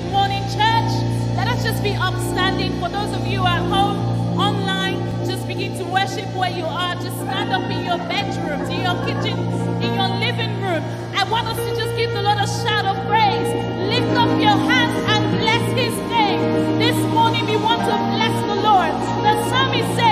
Good morning, church. Let us just be upstanding. For those of you at home, online, just begin to worship where you are. Just stand up in your bedrooms, in your kitchen, in your living room. I want us to just give the Lord a shout of praise. Lift up your hands and bless his name. This morning we want to bless the Lord. The psalmist said.